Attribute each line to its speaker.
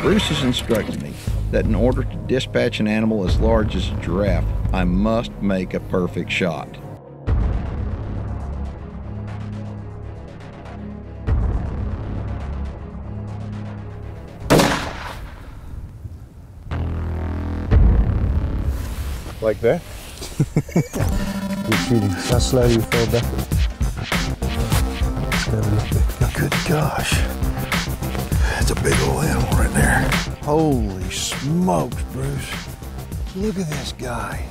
Speaker 1: Bruce has instructed me that in order to dispatch an animal as large as a giraffe, I must make a perfect shot.
Speaker 2: Like that?
Speaker 3: Good shooting. How slow you fall back. Let's go a little bit.
Speaker 1: Good gosh. That's a big old animal right there. Holy smokes, Bruce. Look at this guy.